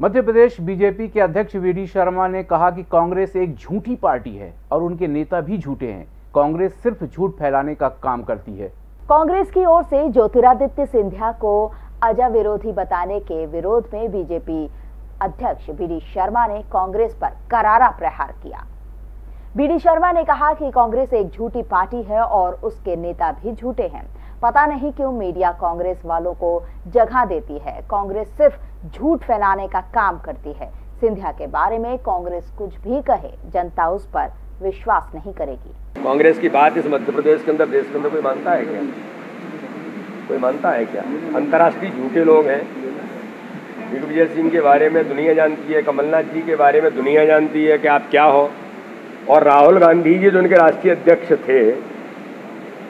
Madhya Pradesh BJP के अध्यक्ष we D Sharma ने कहा कि कांग्रेस एक झूठी पार्टी है और उनके नेता भी झूठे हैं। कांग्रेस सिर्फ़ झूठ फैलाने का काम करती है। कांग्रेस की ओर से ज्योतिरादित्य सिंधिया को अजा विरोधी बताने के विरोध में बीजेपी अध्यक्ष बी डी शर्मा ने कांग्रेस पर करारा प्रहार किया। बी डी शर्मा ने कहा कि कांग्रेस एक झूठी पार्टी है और उसके नेता भी झूठे हैं। पता नहीं क्यों मीडिया कांग्रेस वालों को जगह देती है। कांग्रेस सिर्फ़ झूठ फैलाने का काम करती है। सिंधिया के बारे में कांग्रेस कुछ भी कहे, जनता उस पर विश्वास नहीं करेगी। कांग्रेस की बात इस मध्य प्रदेश के अंदर, देश के अंदर कोई मानता है क्या? कोई मानता है क्या? अंतर्राष्ट्रीय झूठे लोग हैं। दिग्विजय सिंह के बारे में दुनिया जानती है, कमलनाथ जी के बारे में दुनिया जानती है कि आप क्या हो। और राहुल गांधी जी जो उनके राष्ट्रीय अध्यक्ष थे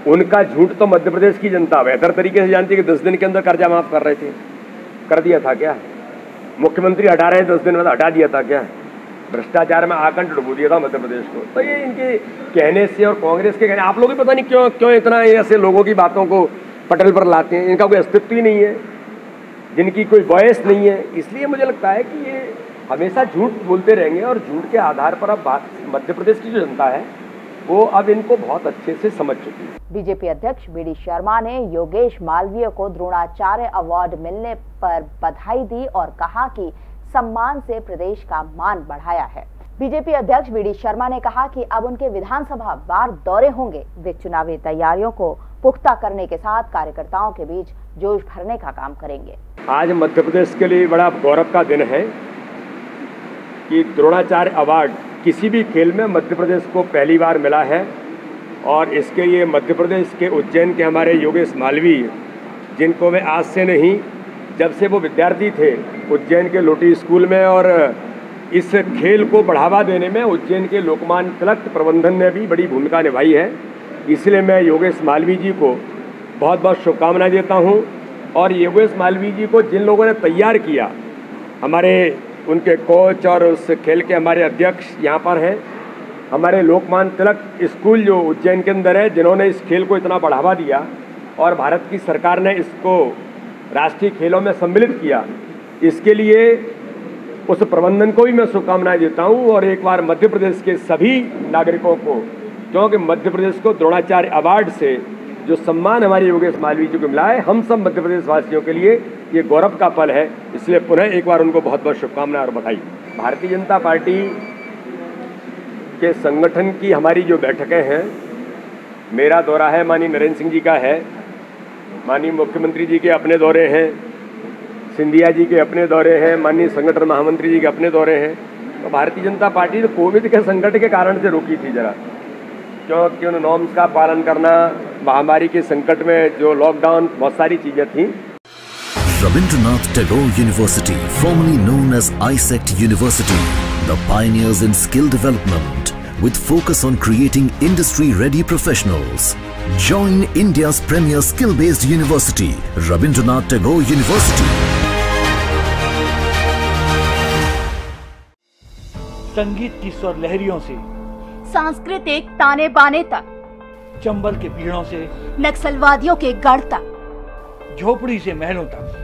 उनका झूठ तो मध्य प्रदेश की जनता बेहतर तरीके से जानती है कि दस दिन के अंदर कर्जा माफ़ कर रहे थे। कर दिया था क्या? मुख्यमंत्री हटा रहे हैं, दस दिन में हटा दिया था क्या? भ्रष्टाचार में आकंठ डुबो दिया था मध्य प्रदेश को। तो ये इनके कहने से और कांग्रेस के कहने आप लोग भी पता नहीं क्यों क्यों इतना ऐसे लोगों की बातों को पटल पर लाते हैं? इनका कोई अस्तित्व ही नहीं है। जिनकी कोई वॉयस नहीं है। इसलिए मुझे लगता है कि ये हमेशा झूठ बोलते रहेंगे और झूठ के आधार पर अब बात मध्य प्रदेश की जो जनता है वो अब इनको बहुत अच्छे से समझ चुकी है। बीजेपी अध्यक्ष बी डी शर्मा ने योगेश मालवीय को द्रोणाचार्य अवार्ड मिलने पर बधाई दी और कहा कि सम्मान से प्रदेश का मान बढ़ाया है। बीजेपी अध्यक्ष बी डी शर्मा ने कहा कि अब उनके विधानसभा बार दौरे होंगे। वे चुनावी तैयारियों को पुख्ता करने के साथ कार्यकर्ताओं के बीच जोश भरने का काम करेंगे। आज मध्य प्रदेश के लिए बड़ा गौरव का दिन है कि द्रोणाचार्य अवार्ड किसी भी खेल में मध्य प्रदेश को पहली बार मिला है और इसके लिए मध्य प्रदेश के उज्जैन के हमारे योगेश मालवी जिनको मैं आज से नहीं, जब से वो विद्यार्थी थे, उज्जैन के लोटी स्कूल में और इस खेल को बढ़ावा देने में उज्जैन के लोकमान तिलक प्रबंधन ने भी बड़ी भूमिका निभाई है। इसलिए मैं योगेश मालवी जी को बहुत बहुत शुभकामनाएँ देता हूँ और योगेश मालवी जी को जिन लोगों ने तैयार किया, हमारे उनके कोच और उस खेल के हमारे अध्यक्ष यहाँ पर हैं। हमारे लोकमान तिलक स्कूल जो उज्जैन के अंदर है, जिन्होंने इस खेल को इतना बढ़ावा दिया और भारत की सरकार ने इसको राष्ट्रीय खेलों में सम्मिलित किया, इसके लिए उस प्रबंधन को भी मैं शुभकामनाएँ देता हूँ और एक बार मध्य प्रदेश के सभी नागरिकों को, क्योंकि मध्य प्रदेश को द्रोणाचार्य अवार्ड से जो सम्मान हमारे योगेश मालवीय जी को मिला है, हम सब मध्य प्रदेश वासियों के लिए ये गौरव का पल है, इसलिए पुनः एक बार उनको बहुत बहुत शुभकामनाएँ और बधाई। भारतीय जनता पार्टी के संगठन की हमारी जो बैठकें हैं, मेरा दौरा है माननीय नरेंद्र सिंह जी का है, माननीय मुख्यमंत्री जी के अपने दौरे हैं, सिंधिया जी के अपने दौरे हैं, माननीय संगठन महामंत्री जी के अपने दौरे हैं। तो भारतीय जनता पार्टी तो कोविड के संकट के कारण से रोकी थी जरा। क्योंकि उन नॉर्म्स का पालन करना, महामारी के संकट में जो लॉकडाउन बहुत सारी चीज़ें थी Rabindranath Tagore University, formerly known as ISECT University, the pioneers in skill development with focus on creating industry-ready professionals. Join India's premier skill-based university, Rabindranath Tagore University. संगीत की स्वर लहरियों से सांस्कृतिक ताने बाने तक चंबल के पीड़ों से नक्सलवादियों के गढ़ तक झोपड़ी से महलों तक